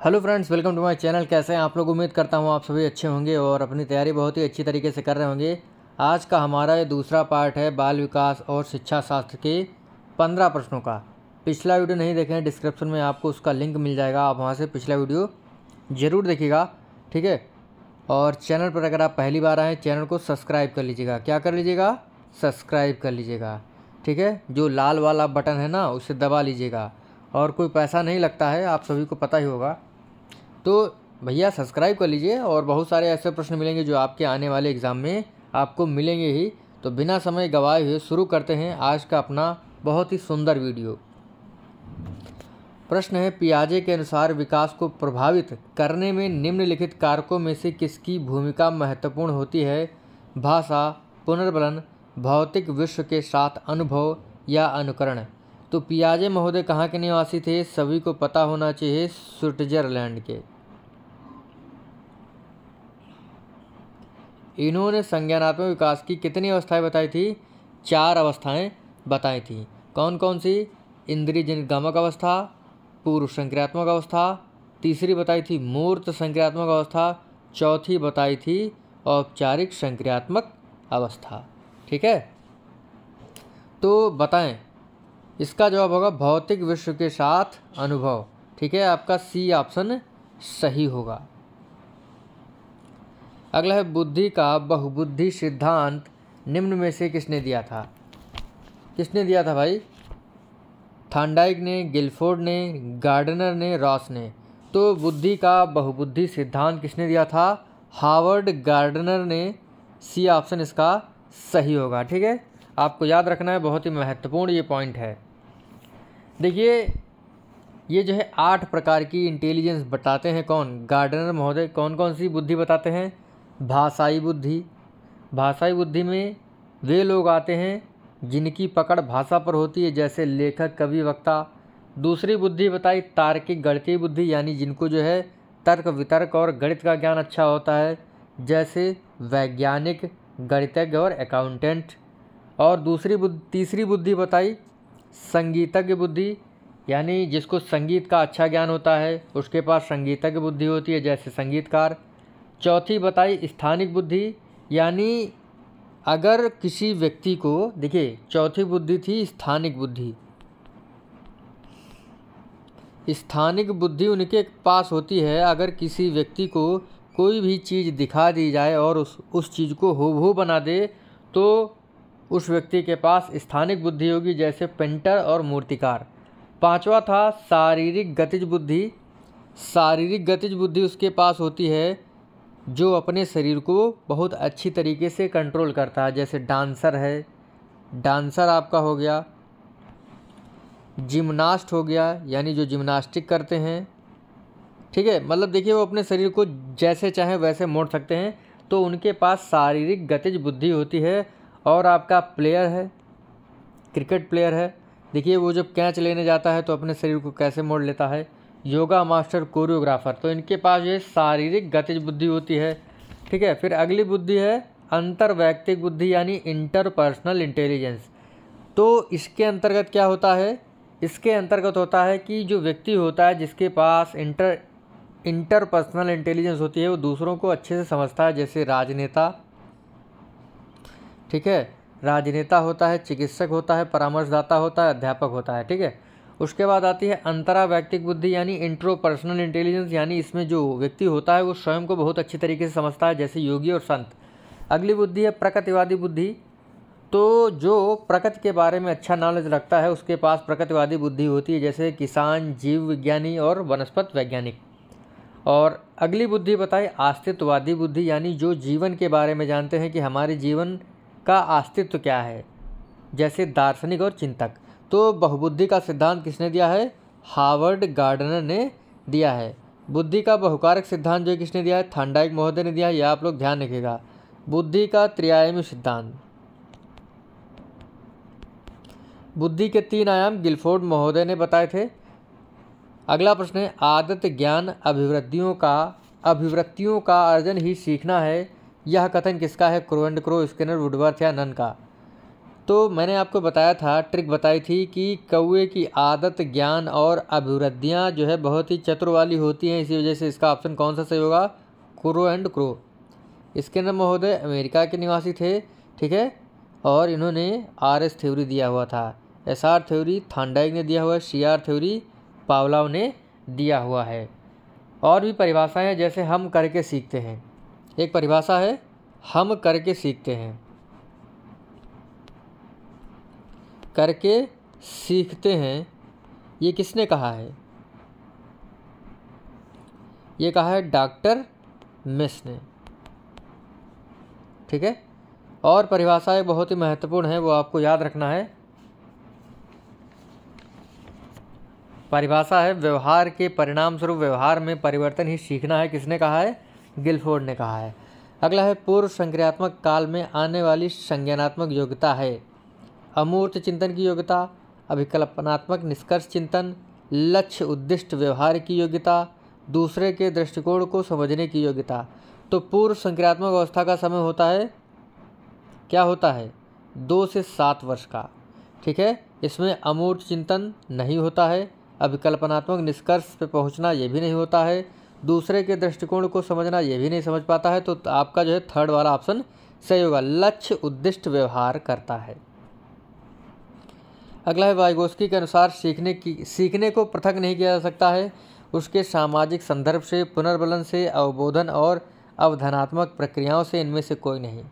Hello friends, welcome to my channel. कैसे हैं आप लोग? उम्मीद करता हूँ आप सभी अच्छे होंगे और अपनी तैयारी बहुत ही अच्छी तरीके से कर रहे होंगे। आज का हमारा ये दूसरा पार्ट है बाल विकास और शिक्षा शास्त्र के पंद्रह प्रश्नों का। पिछला वीडियो नहीं देखें डिस्क्रिप्शन में आपको उसका लिंक मिल जाएगा, आप वहाँ से पिछला वीडियो ज़रूर देखिएगा, ठीक है? और चैनल पर अगर आप पहली बार आएँ चैनल को सब्सक्राइब कर लीजिएगा। क्या कर लीजिएगा? सब्सक्राइब कर लीजिएगा, ठीक है? जो लाल वाला बटन है ना, उसे दबा लीजिएगा। और कोई पैसा नहीं लगता है, आप सभी को पता ही होगा। तो भैया सब्सक्राइब कर लीजिए और बहुत सारे ऐसे प्रश्न मिलेंगे जो आपके आने वाले एग्ज़ाम में आपको मिलेंगे ही। तो बिना समय गवाए हुए शुरू करते हैं आज का अपना बहुत ही सुंदर वीडियो। प्रश्न है, पियाजे के अनुसार विकास को प्रभावित करने में निम्नलिखित कारकों में से किसकी भूमिका महत्वपूर्ण होती है? भाषा, पुनर्बलन, भौतिक विश्व के साथ अनुभव या अनुकरण। तो पियाजे महोदय कहाँ के निवासी थे? सभी को पता होना चाहिए स्विट्जरलैंड के। इन्होंने संज्ञानात्मक विकास की कितनी अवस्थाएँ बताई थी? चार अवस्थाएँ बताई थी। कौन कौन सी? इंद्रिय जनित अवस्था पूर्व संक्रियात्मक अवस्था, तीसरी बताई थी मूर्त संक्रियात्मक अवस्था, चौथी बताई थी औपचारिक संक्रियात्मक अवस्था। ठीक है? तो बताएँ, इसका जवाब होगा भौतिक विश्व के साथ अनुभव। ठीक है? आपका सी ऑप्शन सही होगा। अगला है बुद्धि का बहुबुद्धि सिद्धांत। निम्न में से किसने दिया था? किसने दिया था भाई? थांडाइक ने, गिलफोर्ड ने, गार्डनर ने, रॉस ने। तो बुद्धि का बहुबुद्धि सिद्धांत किसने दिया था? हावर्ड गार्डनर ने। सी ऑप्शन इसका सही होगा, ठीक है? आपको याद रखना है, बहुत ही महत्वपूर्ण ये पॉइंट है। देखिए, ये जो है आठ प्रकार की इंटेलिजेंस बताते हैं कौन? गार्डनर महोदय कौन कौन सी बुद्धि बताते हैं? भाषाई बुद्धि। भाषाई बुद्धि में वे लोग आते हैं जिनकी पकड़ भाषा पर होती है, जैसे लेखक, कवि, वक्ता। दूसरी बुद्धि बताई, तार्किक, गणितीय बुद्धि, यानी जिनको जो है तर्क वितर्क और गणित का ज्ञान अच्छा होता है, जैसे वैज्ञानिक, गणितज्ञ और अकाउंटेंट और दूसरी बुद्धि, तीसरी बुद्धि बताई, संगीतज्ञ बुद्धि, यानी जिसको संगीत का अच्छा ज्ञान होता है, उसके पास संगीतज्ञ बुद्धि होती है, जैसे संगीतकार। चौथी, बताई स्थानिक बुद्धि। यानी अगर किसी व्यक्ति को, देखिए, चौथी बुद्धि थी स्थानिक बुद्धि। स्थानिक बुद्धि उनके पास होती है, अगर किसी व्यक्ति को कोई भी चीज़ दिखा दी जाए और उस उस चीज़ को हो बना दे तो उस व्यक्ति के पास स्थानिक बुद्धि होगी, जैसे पेंटर और मूर्तिकार। पांचवा था शारीरिक गतिज बुद्धि। शारीरिक गतिज बुद्धि उसके पास होती है जो अपने शरीर को बहुत अच्छी तरीके से कंट्रोल करता है। जैसे डांसर है। डांसर आपका हो गया। जिमनास्ट हो गया, यानी जो जिमनास्टिक करते हैं। ठीक है? मतलब देखिए, वो अपने शरीर को जैसे चाहे वैसे मोड़ सकते हैं। तो उनके पास शारीरिक गतिज बुद्धि होती है और आपका प्लेयर है। क्रिकेट प्लेयर है। देखिए, वो जब कैच लेने जाता है तो अपने शरीर को कैसे मोड़ लेता है? Yoga master, choreographer. तो इनके पास ये शारीरिक गतिज बुद्धि होती है। ठीक है, फिर अगली बुद्धि है अंतर वैयक्तिक बुद्धि, यानी इंटरपर्सनल इंटेलिजेंस। तो इसके अंतर्गत क्या होता है? इसके अंतर्गत होता है कि जो व्यक्ति होता है, जिसके पास इंटर, इंटरपर्सनल इंटेलिजेंस होती है, वो दूसरों को अच्छे से समझता है, जैसे राजनेता। ठीक है, राजनेता होता है, चिकित्सक होता है, परामर्शदाता होता है, अध्यापक होता है। ठीक है उसके बाद आती है अंतरा व्यक्तिक बुद्धि, यानी इंट्रो पर्सनल इंटेलिजेंस यानी इसमें जो व्यक्ति होता है वो स्वयं को बहुत अच्छी तरीके से समझता है, जैसे योगी और संत। अगली बुद्धि है प्रकृतिवादी बुद्धि। तो जो प्रकृति के बारे में अच्छा नॉलेज रखता है, उसके पास प्रकृतिवादी बुद्धि होती है, जैसे किसान, जीव विज्ञानी और वनस्पत वैज्ञानिक। और अगली बुद्धि बताए अस्तित्ववादी बुद्धि, यानी जो जीवन के बारे में जानते हैं कि हमारे जीवन का अस्तित्व क्या है, जैसे दार्शनिक और चिंतक। तो बहुबुद्धि का सिद्धांत किसने दिया है? हार्वर्ड गार्डनर ने दिया है। बुद्धि का बहुकारक सिद्धांत जो किसने दिया है? थांडाइक महोदय ने दिया है। यह आप लोग ध्यान रखिएगा। बुद्धि का त्रियायामी सिद्धांत। बुद्धि के तीन आयाम गिलफोर्ड महोदय ने बताए थे। अगला प्रश्न है, आदत ज्ञान अभिवृत्तियों का अभिवृत्तियों का अर्जन ही सीखना है? यह कथन किसका है? Crow and Crow Skinner Woodworth या नन का। तो मैंने आपको बताया था, ट्रिक बताई थी कि कौए की आदत, ज्ञान और अभिवृद्धियाँ जो है बहुत ही चतुर वाली होती हैं। इसी वजह से इसका ऑप्शन कौन सा सही होगा? Crow and Crow. इसके अंदर महोदय अमेरिका के निवासी थे, ठीक है? और इन्होंने आर एस थ्योरी दिया हुआ था। एस आर थ्योरी थांडाइक ने दिया हुआ सी आर थ्योरी पावलाव ने दिया हुआ है। और भी परिभाषाएँ जैसे हम करके सीखते हैं। एक परिभाषा है, हम करके सीखते हैं। करके सीखते हैं। ये किसने कहा है? ये कहा है डॉक्टर मिस ने। ठीक है? और परिभाषाएँ बहुत ही महत्वपूर्ण है, वो आपको याद रखना है। परिभाषा है, व्यवहार के परिणाम स्वरूप व्यवहार में परिवर्तन ही सीखना है। किसने कहा है? गिलफोर्ड ने कहा है। अगला है पूर्व संक्रियात्मक काल में आने वाली संज्ञानात्मक योग्यता है। अमूर्त चिंतन की योग्यता अभिकल्पनात्मक निष्कर्ष चिंतन, लक्ष्य उद्दिष्ट व्यवहार की योग्यता, दूसरे के दृष्टिकोण को समझने की योग्यता। तो पूर्व संक्रियात्मक अवस्था का समय होता है, क्या होता है? दो से सात वर्ष का। ठीक है? इसमें अमूर्त चिंतन नहीं होता है अभिकल्पनात्मक निष्कर्ष पे पहुँचना ये भी नहीं होता है, दूसरे के दृष्टिकोण को समझना ये भी नहीं समझ पाता है तो आपका जो है थर्ड वाला ऑप्शन सही होगा, लक्ष्य उद्दिष्ट व्यवहार करता है। अगला है वाइगोस्की के अनुसार सीखने की, सीखने को पृथक नहीं किया जा सकता है। उसके सामाजिक संदर्भ से, पुनर्बलन से, अवबोधन और अवधनात्मक प्रक्रियाओं से इनमें से कोई नहीं।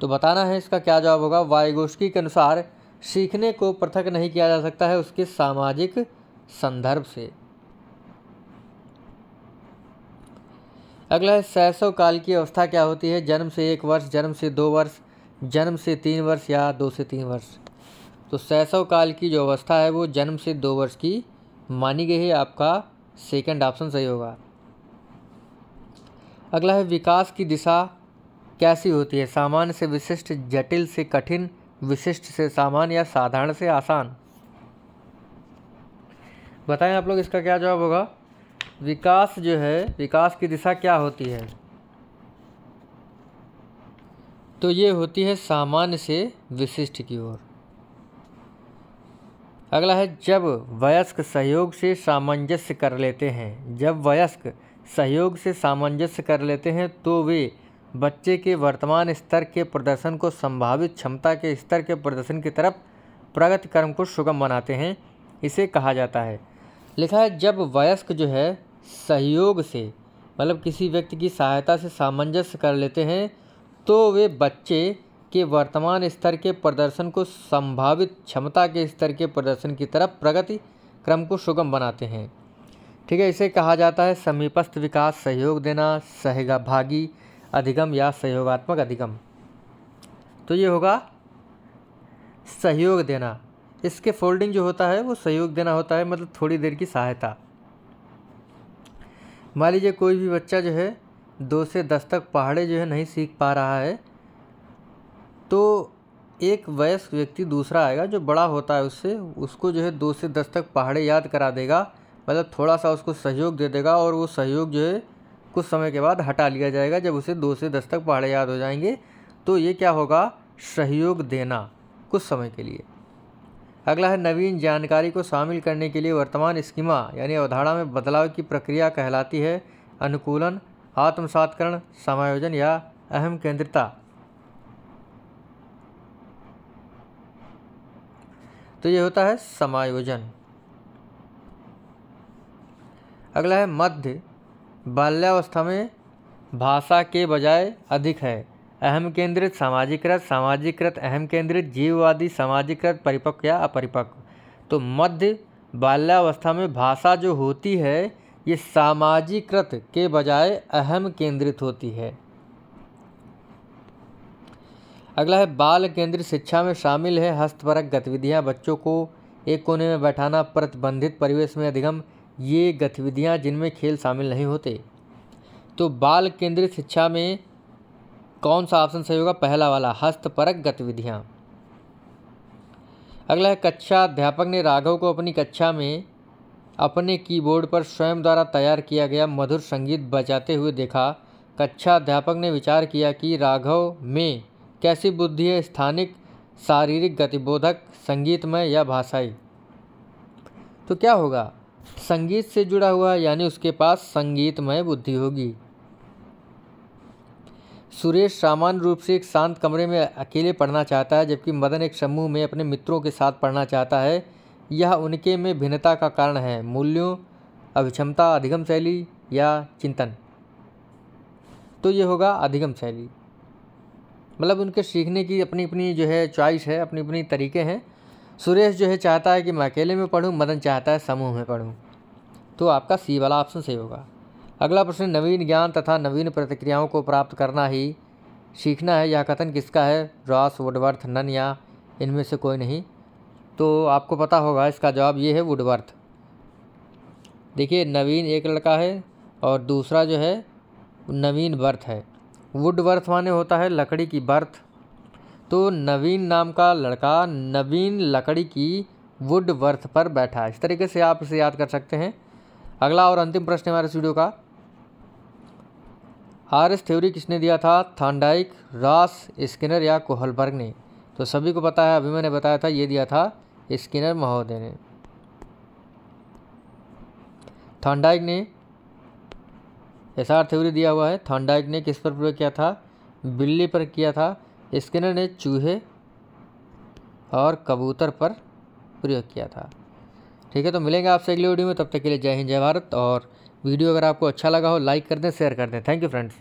तो बताना है इसका क्या जवाब होगा? वाइगोस्की के अनुसार सीखने को पृथक नहीं किया जा सकता है उसके सामाजिक संदर्भ से। अगला है शैशव काल की अवस्था क्या होती है? जन्म से एक वर्ष, जन्म से दो वर्ष, जन्म से तीन वर्ष या दो से तीन वर्ष। तो शैशव काल की जो अवस्था है, वो जन्म से दो वर्ष की। मानी गई है आपका सेकंड ऑप्शन सही होगा। अगला है, विकास की दिशा कैसी होती है? सामान्य से विशिष्ट, जटिल से कठिन, विशिष्ट से सामान्य या साधारण से आसान? बताएँ आप लोग, इसका क्या जवाब होगा? विकास जो है, विकास की दिशा क्या होती है? तो ये होती है सामान्य से विशिष्ट की ओर। अगला है, जब वयस्क सहयोग से सामंजस्य कर लेते हैं। जब वयस्क सहयोग से सामंजस्य कर लेते हैं तो वे बच्चे के वर्तमान स्तर के प्रदर्शन को संभावित क्षमता के स्तर के प्रदर्शन की तरफ़ प्रगति क्रम को सुगम बनाते हैं, इसे कहा जाता है। लिखा है, जब वयस्क जो है, सहयोग से मतलब किसी व्यक्ति की सहायता से सामंजस्य कर लेते हैं तो वे बच्चे के वर्तमान स्तर के प्रदर्शन को संभावित क्षमता के स्तर के प्रदर्शन की तरफ़ प्रगति क्रम को सुगम बनाते हैं। ठीक है, इसे कहा जाता है समीपस्थ विकास सहयोग देना सहगा भागी अधिगम या सहयोगात्मक अधिगम। तो ये होगा सहयोग देना। इसके फोल्डिंग जो होता है वो सहयोग देना होता है मतलब थोड़ी देर की सहायता। मान लीजिए कोई भी बच्चा जो है दो से दस तक पहाड़े जो है नहीं सीख पा रहा है तो एक वयस्क व्यक्ति दूसरा आएगा जो बड़ा होता है उससे, उसको जो है दो से दस तक पहाड़े याद करा देगा मतलब थोड़ा सा उसको सहयोग दे देगा और वो सहयोग जो है कुछ समय के बाद हटा लिया जाएगा जब उसे दो से दस तक पहाड़े याद हो जाएँगे। तो ये क्या होगा? सहयोग देना कुछ समय के लिए। अगला है नवीन जानकारी को शामिल करने के लिए वर्तमान स्कीमा, यानी अवधारणा में बदलाव की प्रक्रिया कहलाती है अनुकूलन, आत्मसातकरण, समायोजन या अहम केंद्रिता। तो ये होता है समायोजन। अगला है मध्य। बाल्यावस्था में भाषा के बजाय अधिक है। अहम केंद्रित सामाजिकृत सामाजिकृत अहम केंद्रित जीववादी सामाजिकृत परिपक्व या अपरिपक्व। तो मध्य बाल्यावस्था में भाषा जो होती है, ये सामाजिकृत के बजाय अहम केंद्रित होती है। अगला है, बाल केंद्रित शिक्षा में शामिल है, हस्तपरक गतिविधियाँ बच्चों को एक कोने में बैठाना, प्रतिबंधित परिवेश में अधिगम, ये गतिविधियाँ जिनमें खेल शामिल नहीं होते। तो बाल केंद्रित शिक्षा में कौन सा ऑप्शन सही होगा? पहला वाला, हस्तपरक गतिविधियाँ। अगला है, कक्षा अध्यापक ने राघव को अपनी कक्षा में अपने कीबोर्ड पर स्वयं द्वारा तैयार किया गया मधुर संगीत बजाते हुए देखा। कक्षा अध्यापक ने विचार किया कि राघव में कैसी बुद्धि है स्थानिक, शारीरिक गतिबोधक, संगीतमय या भाषाई? तो क्या होगा? संगीत से जुड़ा हुआ यानी उसके पास संगीतमय बुद्धि होगी। सुरेश सामान्य रूप से एक शांत कमरे में अकेले पढ़ना चाहता है, जबकि मदन एक समूह में अपने मित्रों के साथ पढ़ना चाहता है। यह उनके में भिन्नता का कारण है। मूल्यों अभिक्षमता अधिगम शैली या चिंतन। तो ये होगा अधिगम शैली। मतलब उनके सीखने की अपनी अपनी जो है चॉइस है अपनी अपनी तरीके हैं। सुरेश जो है चाहता है कि मैं अकेले में पढ़ूं, मदन चाहता है समूह में पढ़ूं। तो आपका सी वाला ऑप्शन सही होगा। अगला प्रश्न, नवीन ज्ञान तथा नवीन प्रतिक्रियाओं को प्राप्त करना ही सीखना है, यह कथन किसका है? रॉस, वुडवर्थ नन या इनमें से कोई नहीं। तो आपको पता होगा, इसका जवाब ये है वुडवर्थ। देखिए, नवीन एक लड़का है और दूसरा जो है, नवीन बर्थ है। वुड वर्थ माने होता है लकड़ी की बर्थ। तो नवीन नाम का लड़का नवीन लकड़ी की वुड वर्थ पर बैठा है। इस तरीके से आप इसे याद कर सकते हैं। अगला और अंतिम प्रश्न हमारे स्टूडियो का। आर एस थ्योरी किसने दिया था? थांडाइक रास, स्किनर या कोहलबर्ग ने? तो सभी को पता है, अभी मैंने बताया था, ये दिया था स्किनर महोदय ने। थांडाइक ने एस आर थ्योरी दिया हुआ है, थॉन्डाइक ने किस पर प्रयोग किया था? बिल्ली पर किया था। स्किनर ने चूहे और कबूतर पर प्रयोग किया था। ठीक है तो मिलेंगे आपसे अगले वीडियो में, तब तक के लिए जय हिंद, जय भारत। और वीडियो अगर आपको अच्छा लगा हो, लाइक कर दें, शेयर कर दें। Thank you, friends.